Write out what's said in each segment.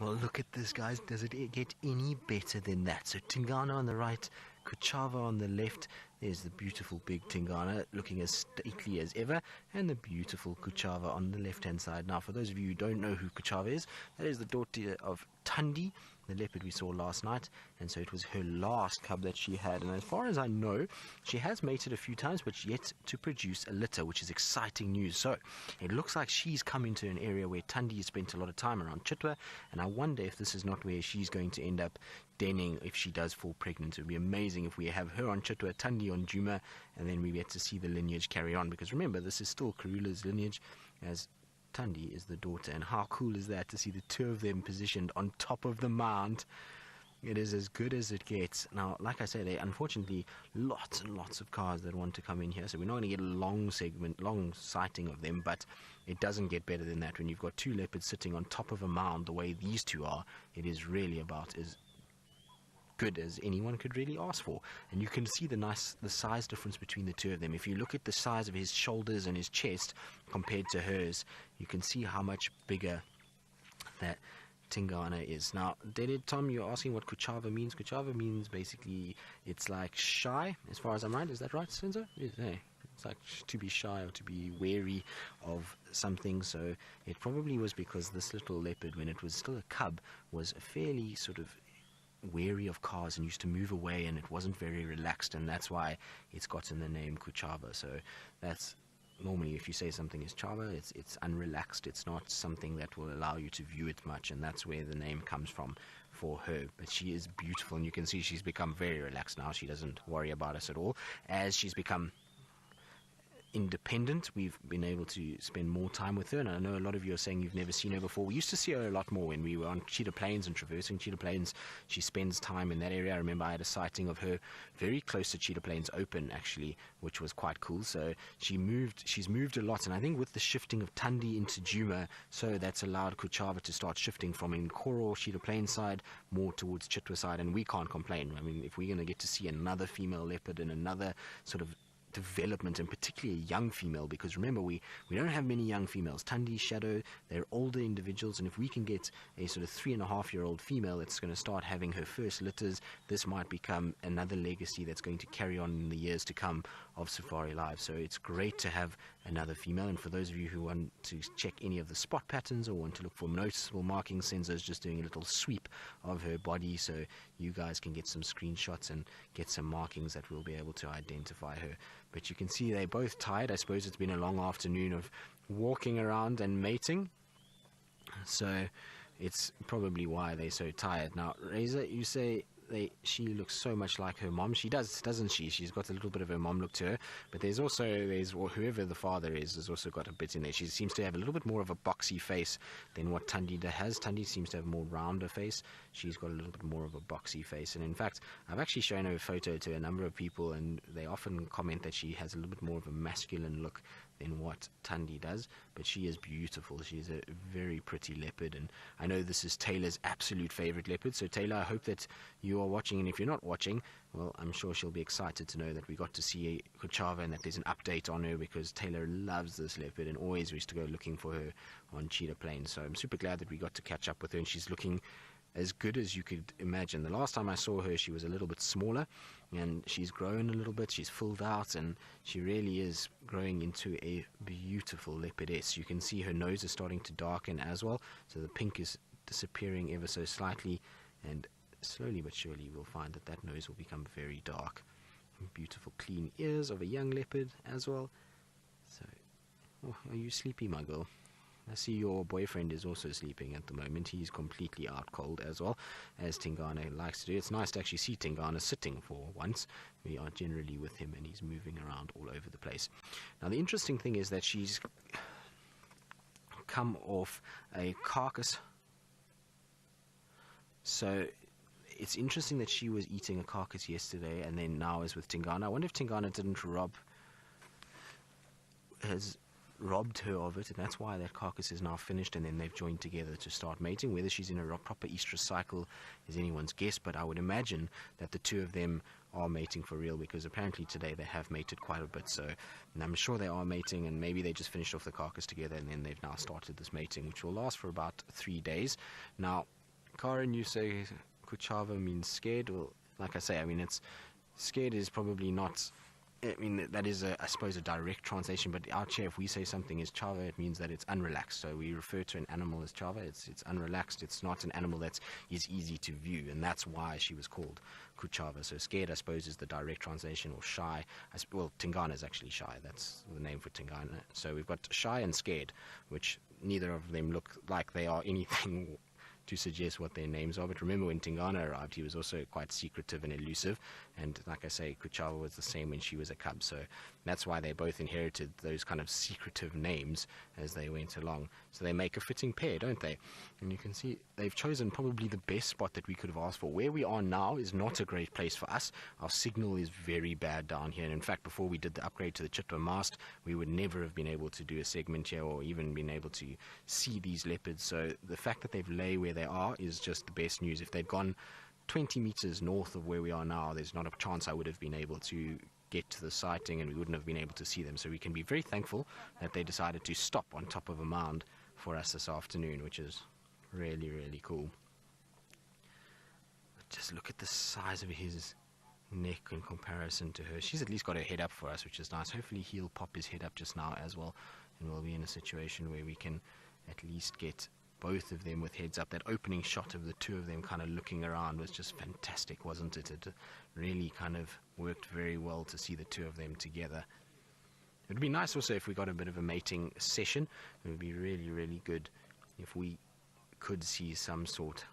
Well, look at this, guys. Does it get any better than that? So, Tingana on the right, Kuchava on the left. There's the beautiful big Tingana looking as stately as ever, and the beautiful Kuchava on the left hand side. Now, for those of you who don't know who Kuchava is, that is the daughter of Tandi, the leopard we saw last night, and so it was her last cub that she had. And as far as I know, she has mated a few times, but yet to produce a litter, which is exciting news. So it looks like she's come into an area where Tundi has spent a lot of time around Chitwa, and I wonder if this is not where she's going to end up denning if she does fall pregnant. It would be amazing if we have her on Chitwa, Tundi on Djuma, and then we get to see the lineage carry on. Because remember, this is still Karula's lineage, as Tandi is the daughter, and how cool is that to see the two of them positioned on top of the mound? It is as good as it gets. Now, like I said, there unfortunately lots and lots of cars that want to come in here, so we're not going to get a long segment, long sighting of them, but it doesn't get better than that when you've got two leopards sitting on top of a mound the way these two are. It is really about as good as anyone could really ask for. And you can see the nice the size difference between the two of them. If you look at the size of his shoulders and his chest compared to hers, you can see how much bigger that Tingana is. Now, David Tom, you're asking what Kuchava means. Kuchava means basically it's like shy, as far as I'm right. Is that right, Senzo? It's like to be shy or to be wary of something. So it probably was because this little leopard, when it was still a cub, was a fairly sort of wary of cars and used to move away and it wasn't very relaxed and that's why it's gotten the name Kuchava. So that's normally if you say something is Chava, it's it's unrelaxed. It's not something that will allow you to view it much and that's where the name comes from for her. But she is beautiful and you can see she's become very relaxed now. She doesn't worry about us at all. As she's become independent. We've been able to spend more time with her, and I know a lot of you are saying you've never seen her before. We used to see her a lot more when we were on Cheetah Plains and traversing Cheetah Plains. She spends time in that area. I remember I had a sighting of her very close to Cheetah Plains Open, actually, which was quite cool. So she moved. She's moved a lot, and I think with the shifting of Tundi into Djuma, so that's allowed Kuchava to start shifting from Nkoro Cheetah Plains side more towards Chitwa side, and we can't complain. I mean, if we're going to get to see another female leopard and another sort of development and particularly a young female because remember we, we don't have many young females. Tandi, Shadow, they're older individuals and if we can get a sort of three and a half year old female that's going to start having her first litters, this might become another legacy that's going to carry on in the years to come of Safari Live. So it's great to have another female and for those of you who want to check any of the spot patterns or want to look for noticeable markings, Senzo's just doing a little sweep of her body so you guys can get some screenshots and get some markings that will be able to identify her. But you can see they're both tired. I suppose it's been a long afternoon of walking around and mating. So it's probably why they're so tired. Now, Razor, you say they she looks so much like her mom. She does, doesn't she? She's got a little bit of her mom look to her. But there's also there's whoever the father is has also got a bit in there. She seems to have a little bit more of a boxy face than what Tandida has. Tandi seems to have a more rounder face. She's got a little bit more of a boxy face. And in fact, I've actually shown her a photo to a number of people, and they often comment that she has a little bit more of a masculine look than what Tandi does, but she is beautiful. She's a very pretty leopard, and I know this is Taylor's absolute favorite leopard. So, Taylor, I hope that you are watching, and if you're not watching, well, I'm sure she'll be excited to know that we got to see Kuchava and that there's an update on her because Taylor loves this leopard and always used to go looking for her on Cheetah Plains. So, I'm super glad that we got to catch up with her, and she's looking as good as you could imagine. The last time I saw her, she was a little bit smaller, and she's grown a little bit. She's filled out, and she really is growing into a beautiful leopardess. You can see her nose is starting to darken as well, so the pink is disappearing ever so slightly, and slowly but surely we'll find that that nose will become very dark. Beautiful clean ears of a young leopard as well. So, oh, are you sleepy, my girl? I see your boyfriend is also sleeping at the moment. He's completely out cold as well, as Tingana likes to do. It's nice to actually see Tingana sitting for once. We are generally with him and he's moving around all over the place. Now, the interesting thing is that she's come off a carcass. So it's interesting that she was eating a carcass yesterday and then now is with Tingana. I wonder if Tingana didn't rob has robbed her of it, and that's why that carcass is now finished, and then they've joined together to start mating. Whether she's in a proper estrus cycle is anyone's guess, but I would imagine that the two of them are mating for real because apparently today they have mated quite a bit. So I'm sure they are mating, and maybe they just finished off the carcass together, and then they've now started this mating, which will last for about three days. Now, Karen, you say Kuchava means scared. Well, like I say, I mean, it's scared is probably not. I mean, that is, a, I suppose, a direct translation. But out here, if we say something is chava, it means that it's unrelaxed. So we refer to an animal as chava. It's it's unrelaxed. It's not an animal that is easy to view, and that's why she was called kuchava. So scared, I suppose, is the direct translation, or shy. Well, Tingana is actually shy. That's the name for Tingana. So we've got shy and scared, which neither of them look like they are anything to suggest what their names are. But remember, when Tingana arrived, he was also quite secretive and elusive. And like I say, Kuchava was the same when she was a cub. So that's why they both inherited those kind of secretive names as they went along. So they make a fitting pair, don't they? And you can see they've chosen probably the best spot that we could have asked for. Where we are now is not a great place for us. Our signal is very bad down here. And in fact, before we did the upgrade to the Chitwa mast, we would never have been able to do a segment here or even been able to see these leopards. So the fact that they've lay where they are is just the best news. If they'd gone 20 meters north of where we are now, there's not a chance I would have been able to get to the sighting and we wouldn't have been able to see them. So we can be very thankful that they decided to stop on top of a mound for us this afternoon, which is really, really cool. Just look at the size of his neck in comparison to her. She's at least got her head up for us, which is nice. Hopefully he'll pop his head up just now as well, and we'll be in a situation where we can at least get both of them with heads up. That opening shot of the two of them kind of looking around was just fantastic, wasn't it? It really kind of worked very well to see the two of them together. It would be nice also if we got a bit of a mating session. It would be really, really good if we could see some sort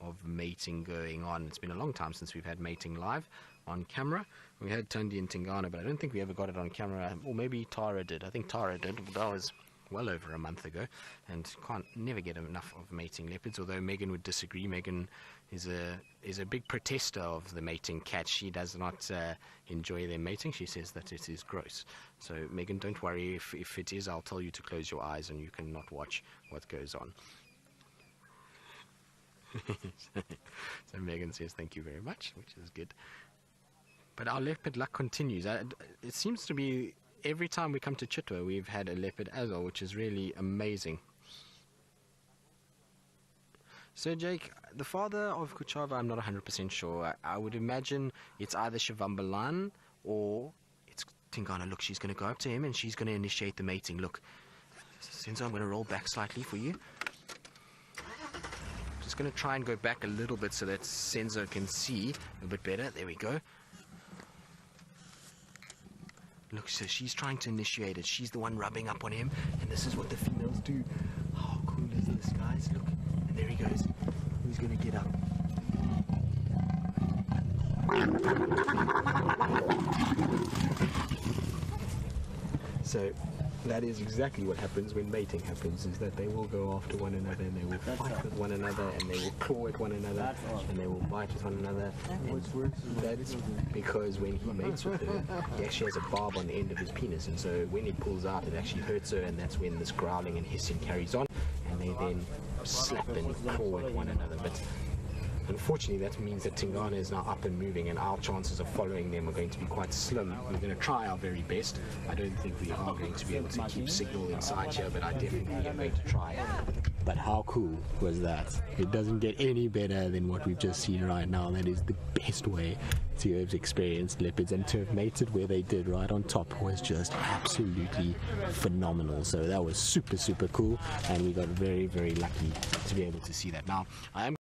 of mating going on. It's been a long time since we've had mating live on camera. We had Tundi and Tingana, but I don't think we ever got it on camera. Or maybe Tara did. I think Tara did, that was well over a month ago, and can't never get enough of mating leopards. Although Megan would disagree. Megan is a is a big protester of the mating cat. She does not uh, enjoy their mating. She says that it is gross. So Megan, don't worry. If if it is, I'll tell you to close your eyes and you cannot watch what goes on. so Megan says thank you very much, which is good. But our leopard luck continues. Uh, it seems to be every time we come to Chitwa, we've had a leopard as well, which is really amazing. So, Jake, the father of Kuchava, I'm not 100% sure. I, I, would imagine it's either Shavambalan or it's Tingana. Look, she's going to go up to him and she's going to initiate the mating. Look, Senzo, I'm going to roll back slightly for you. Just going to try and go back a little bit so that Senzo can see a bit better. There we go. Look, so she's trying to initiate it. She's the one rubbing up on him, and this is what the females do. How cool is this, guys? Look, and there he goes. He's gonna get up. So that is exactly what happens when mating happens, is that they will go after one another and they will fight with one another and they will claw at one another and they will bite at one another. that's because when he mates with her, he actually has a barb on the end of his penis. And so when he pulls out it actually hurts her and that's when this growling and hissing carries on. And they then slap and claw at one another. But Unfortunately, that means that Tingana is now up and moving, and our chances of following them are going to be quite slim. We're going to try our very best. I don't think we are going to be able to keep signal inside here, but I definitely am going to try. But how cool was that? It doesn't get any better than what we've just seen right now. That is the best way to have experienced leopards and to have mated where they did right on top was just absolutely phenomenal. So that was super, super cool, and we got very, very lucky to be able to see that. Now, I am